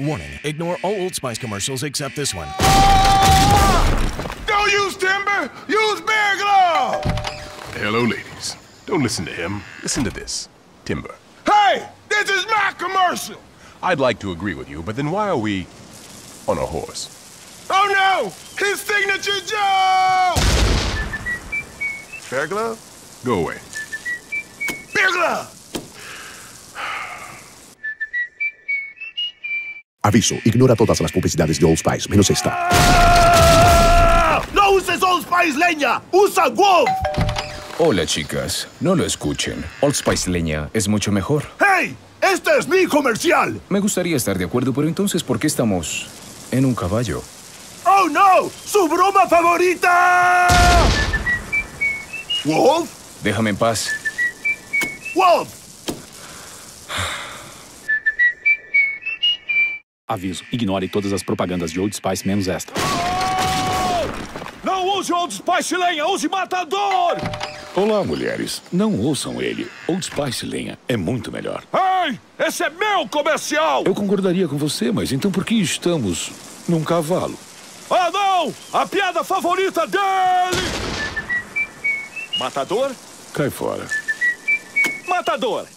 Warning ignore all Old Spice commercials except this one. Don't use timber! Use bear glove! Hello, ladies. Don't listen to him. Listen to this. Timber. Hey! This is my commercial! I'd like to agree with you, but then why are we on a horse? Oh no! His signature Joe! Bear glove? Go away. Bear glove! Aviso, ignora todas las publicidades de Old Spice, menos esta. ¡No uses Old Spice leña! ¡Usa Wolf! Hola chicas, no lo escuchen. Old Spice leña es mucho mejor. ¡Hey! ¡Este es mi comercial! Me gustaría estar de acuerdo, pero entonces ¿por qué estamos en un caballo? ¡Oh no! ¡Su broma favorita! ¿Wolf? Déjame en paz. ¡Wolf! Aviso, ignore todas as propagandas de Old Spice menos esta. Não use Old Spice lenha! Use Matador! Olá, mulheres. Não ouçam ele. Old Spice lenha é muito melhor. Ei! Esse é meu comercial! Eu concordaria com você, mas então por que estamos num cavalo? Ah, não! A piada favorita dele! Matador? Cai fora. Matador!